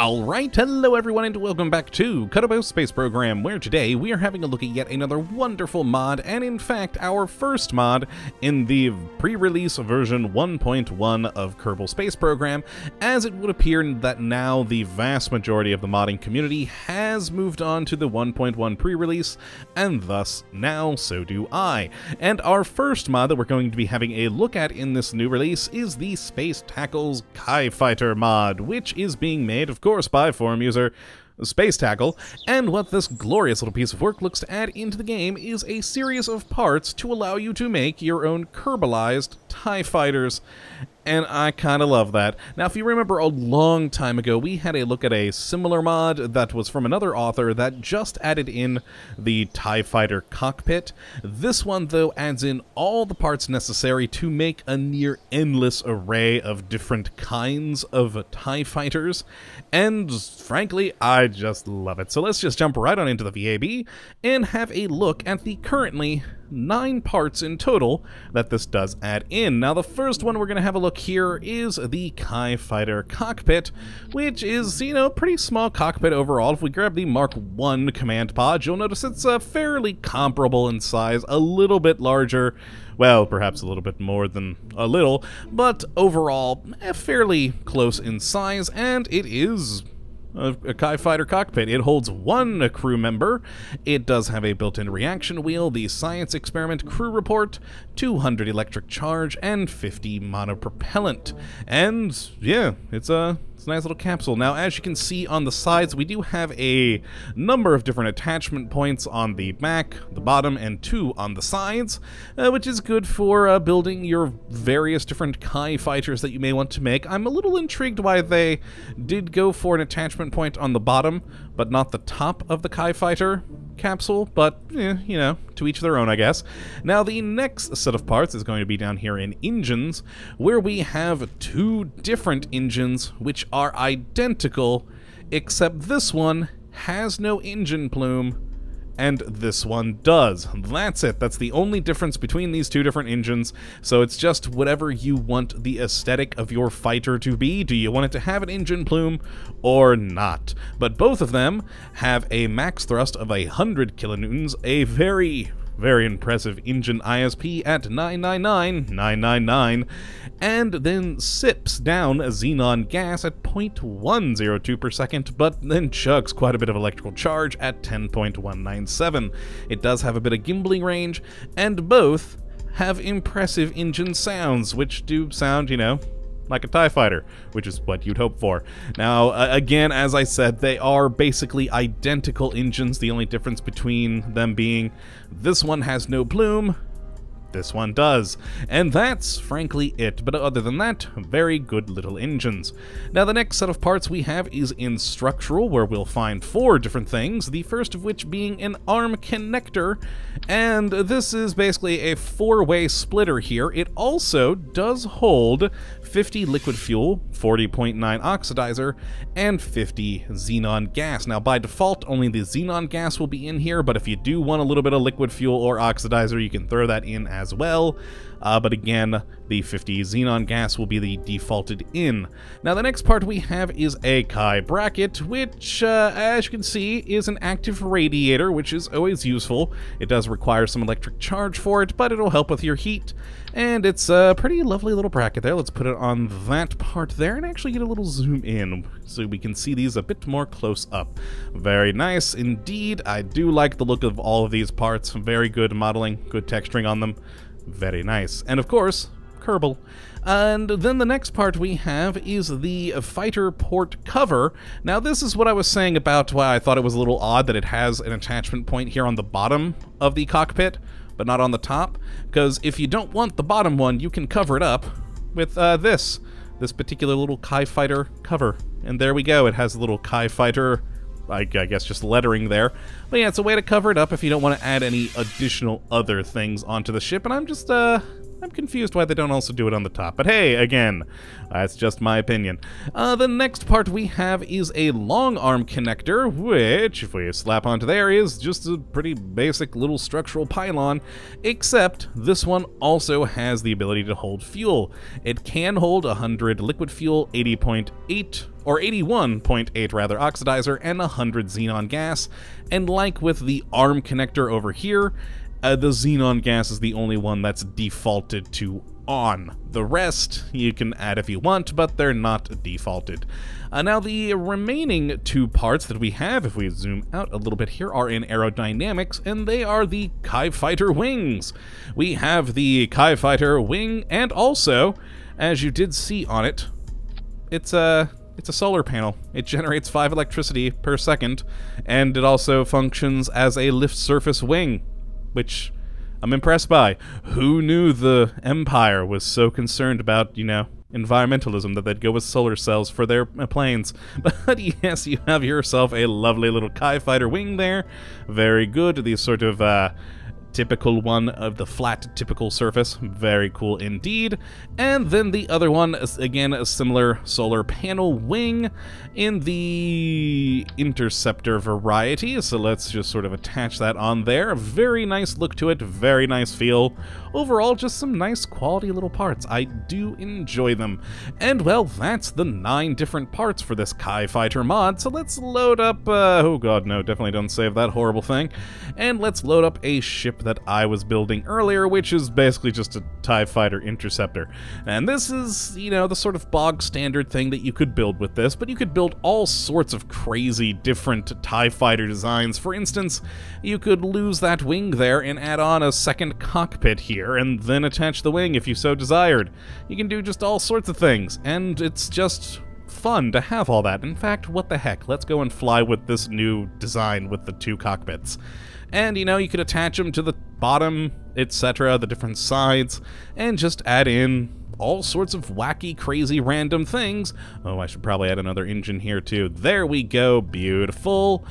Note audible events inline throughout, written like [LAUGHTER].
Alright, hello everyone and welcome back to Kottabos Space Program, where today we are having a look at yet another wonderful mod, and in fact our first mod in the pre-release version 1.1 of Kerbal Space Program, as it would appear that now the vast majority of the modding community has moved on to the 1.1 pre-release, and thus now so do I. And our first mod that we're going to be having a look at in this new release is the Space Tackles K.I.E Fighter mod, which is being made, of course, course, by forum user Spacetackle, and what this glorious little piece of work looks to add into the game is a series of parts to allow you to make your own Kerbalized TIE fighters and I kind of love that. Now, if you remember a long time ago, we had a look at a similar mod that was from another author that just added in the TIE Fighter cockpit. This one, though, adds in all the parts necessary to make a near endless array of different kinds of TIE fighters, and frankly, I just love it. So let's just jump right on into the VAB and have a look at the currently nine parts in total that this does add in. Now, the first one we're going to have a look here is the K.I.E Fighter cockpit, which is, you know, pretty small cockpit overall. If we grab the Mark 1 command pod, you'll notice it's uh, fairly comparable in size, a little bit larger, well, perhaps a little bit more than a little, but overall, eh, fairly close in size, and it is a, a K.I.E Fighter cockpit. It holds one crew member. It does have a built-in reaction wheel, the science experiment crew report, 200 electric charge, and 50 monopropellant. And yeah, it's a it's a nice little capsule. Now, as you can see on the sides, we do have a number of different attachment points on the back, the bottom, and two on the sides, uh, which is good for uh, building your various different K.I.E fighters that you may want to make. I'm a little intrigued why they did go for an attachment point on the bottom, but not the top of the K.I.E fighter capsule, but, eh, you know, to each their own, I guess. Now, the next set of parts is going to be down here in engines, where we have two different engines which are identical, except this one has no engine plume, and this one does. That's it. That's the only difference between these two different engines, so it's just whatever you want the aesthetic of your fighter to be. Do you want it to have an engine plume or not? But both of them have a max thrust of 100 kilonewtons, a very, very impressive engine ISP at 999,999, and then sips down xenon gas at 0.102 per second, but then chugs quite a bit of electrical charge at 10.197. It does have a bit of gimbling range, and both have impressive engine sounds, which do sound, you know, like a TIE fighter, which is what you'd hope for. Now, uh, again, as I said, they are basically identical engines, the only difference between them being this one has no plume, this one does. And that's, frankly, it. But other than that, very good little engines. Now, the next set of parts we have is in structural, where we'll find four different things, the first of which being an arm connector. And this is basically a four-way splitter here. It also does hold 50 liquid fuel, 40.9 oxidizer, and 50 xenon gas. Now, by default, only the xenon gas will be in here, but if you do want a little bit of liquid fuel or oxidizer, you can throw that in as well. Uh, but again, the 50 xenon gas will be the defaulted in. Now, the next part we have is a K.I.E bracket, which, uh, as you can see, is an active radiator, which is always useful. It does require some electric charge for it, but it'll help with your heat. And it's a pretty lovely little bracket there. Let's put it on that part there and actually get a little zoom in so we can see these a bit more close up. Very nice indeed. I do like the look of all of these parts. Very good modeling, good texturing on them. Very nice. And of course, Kerbal. And then the next part we have is the fighter port cover. Now this is what I was saying about why I thought it was a little odd that it has an attachment point here on the bottom of the cockpit, but not on the top. Because if you don't want the bottom one, you can cover it up with uh, this, this particular little K.I.E Fighter cover. And there we go, it has a little K.I.E Fighter I, I, guess just lettering there. But yeah, it's a way to cover it up if you don't want to add any additional other things onto the ship. And I'm just, uh, I'm confused why they don't also do it on the top. But hey, again, that's just my opinion. Uh, the next part we have is a long arm connector, which, if we slap onto there, is just a pretty basic little structural pylon, except this one also has the ability to hold fuel. It can hold 100 liquid fuel, 80.8 or 81.8 rather, oxidizer, and 100 xenon gas. And like with the ARM connector over here, uh, the xenon gas is the only one that's defaulted to on. The rest you can add if you want, but they're not defaulted. Uh, now, the remaining two parts that we have, if we zoom out a little bit here, are in aerodynamics, and they are the K.I.E Fighter wings. We have the K.I.E Fighter wing, and also, as you did see on it, it's a it's a solar panel. It generates 5 electricity per second, and it also functions as a lift surface wing, which I'm impressed by. Who knew the Empire was so concerned about, you know, environmentalism that they'd go with solar cells for their uh, planes. [LAUGHS] But yes, you have yourself a lovely little K.I.E Fighter wing there. Very good. These sort of uh, typical one of the flat typical surface. Very cool indeed. And then the other one, again, a similar solar panel wing in the interceptor variety. So let's just sort of attach that on there. Very nice look to it, very nice feel. Overall, just some nice quality little parts. I do enjoy them. And well, that's the nine different parts for this K.I.E Fighter mod. So let's load up, uh, oh god, no, definitely don't save that horrible thing. And let's load up a ship that I was building earlier, which is basically just a TIE Fighter interceptor. And this is, you know, the sort of bog standard thing that you could build with this, but you could build all sorts of crazy different TIE Fighter designs. For instance, you could lose that wing there and add on a second cockpit here, and then attach the wing if you so desired. You can do just all sorts of things, and it's just fun to have all that. In fact, what the heck, let's go and fly with this new design with the two cockpits. And, you know, you could attach them to the bottom, etc., the different sides, and just add in all sorts of wacky, crazy, random things. Oh, I should probably add another engine here, too. There we go. Beautiful.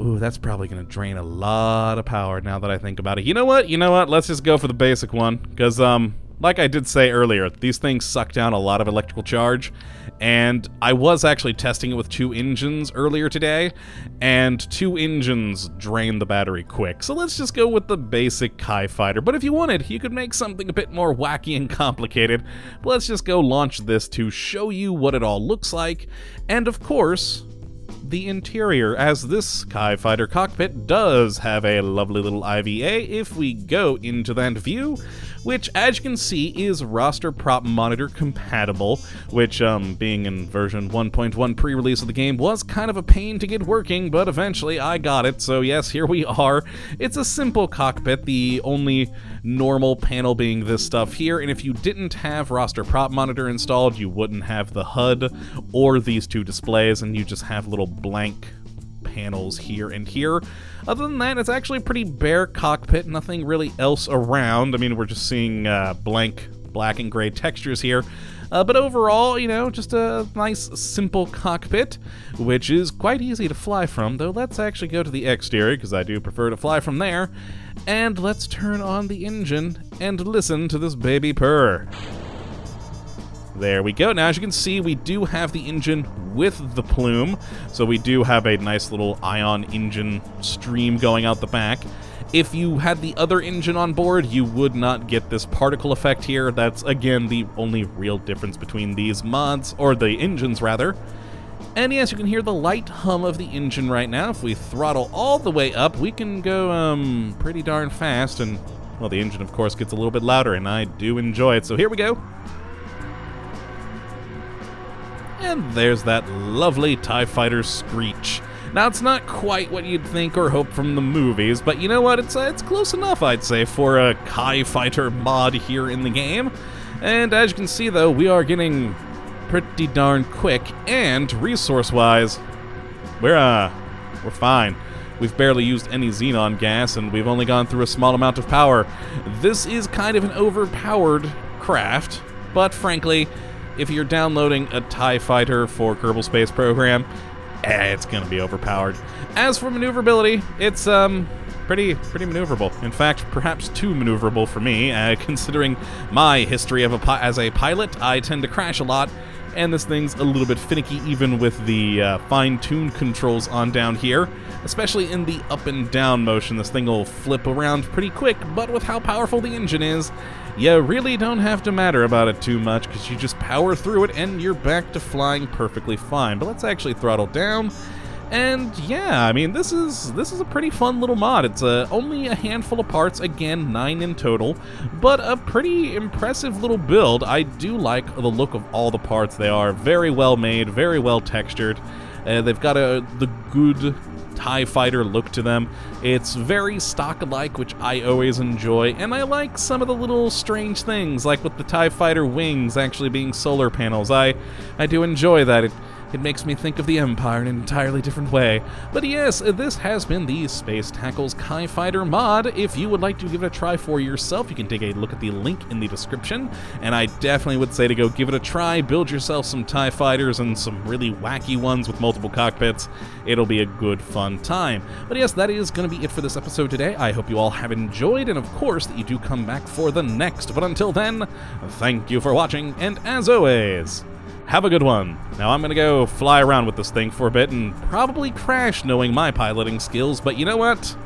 Ooh, that's probably going to drain a lot of power now that I think about it. You know what? You know what? Let's just go for the basic one, because, um, like I did say earlier, these things suck down a lot of electrical charge, and I was actually testing it with two engines earlier today, and two engines drain the battery quick. So let's just go with the basic K.I.E Fighter. But if you wanted, you could make something a bit more wacky and complicated. But let's just go launch this to show you what it all looks like, and of course, the interior, as this K.I.E Fighter cockpit does have a lovely little IVA if we go into that view which, as you can see, is RasterPropMonitor compatible, which, um, being in version 1.1 pre-release of the game, was kind of a pain to get working, but eventually I got it, so yes, here we are. It's a simple cockpit, the only normal panel being this stuff here, and if you didn't have RasterPropMonitor installed, you wouldn't have the HUD or these two displays, and you just have little blank panels here and here. Other than that, it's actually a pretty bare cockpit, nothing really else around. I mean, we're just seeing uh, blank black and gray textures here. Uh, but overall, you know, just a nice, simple cockpit, which is quite easy to fly from, though let's actually go to the exterior, because I do prefer to fly from there, and let's turn on the engine and listen to this baby purr. There we go. Now, as you can see, we do have the engine with the plume, so we do have a nice little ion engine stream going out the back. If you had the other engine on board, you would not get this particle effect here. That's, again, the only real difference between these mods, or the engines, rather. And yes, you can hear the light hum of the engine right now. If we throttle all the way up, we can go um, pretty darn fast, and, well, the engine, of course, gets a little bit louder, and I do enjoy it. So here we go. And there's that lovely TIE Fighter screech. Now, it's not quite what you'd think or hope from the movies, but you know what? It's, uh, it's close enough, I'd say, for a K.I.E Fighter mod here in the game. And as you can see, though, we are getting pretty darn quick, and resource-wise, we're, uh, we're fine. We've barely used any xenon gas, and we've only gone through a small amount of power. This is kind of an overpowered craft, but frankly, if you're downloading a TIE fighter for Kerbal Space Program, eh, it's going to be overpowered. As for maneuverability, it's um pretty pretty maneuverable. In fact, perhaps too maneuverable for me, uh, considering my history of a as a pilot. I tend to crash a lot, and this thing's a little bit finicky even with the uh, fine-tuned controls on down here. Especially in the up and down motion, this thing will flip around pretty quick, but with how powerful the engine is, you really don't have to matter about it too much because you just power through it and you're back to flying perfectly fine. But let's actually throttle down. And yeah, I mean this is this is a pretty fun little mod. It's uh, only a handful of parts, again nine in total, but a pretty impressive little build. I do like the look of all the parts. They are very well made, very well textured. Uh, they've got a the good TIE fighter look to them. It's very stock-like, which I always enjoy, and I like some of the little strange things, like with the TIE fighter wings actually being solar panels. I, I do enjoy that. It, it makes me think of the Empire in an entirely different way. But yes, this has been the Space Tackles K.I.E Fighter mod. If you would like to give it a try for yourself, you can take a look at the link in the description. And I definitely would say to go give it a try, build yourself some TIE fighters and some really wacky ones with multiple cockpits. It'll be a good, fun time. But yes, that is going to be it for this episode today. I hope you all have enjoyed, and of course that you do come back for the next. But until then, thank you for watching, and as always, have a good one. Now I'm gonna go fly around with this thing for a bit and probably crash knowing my piloting skills, but you know what?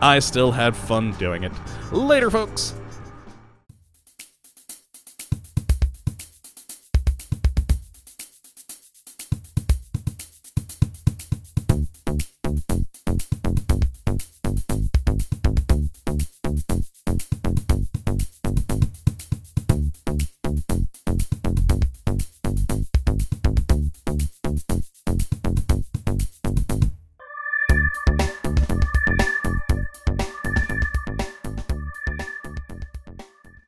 I still had fun doing it. Later, folks!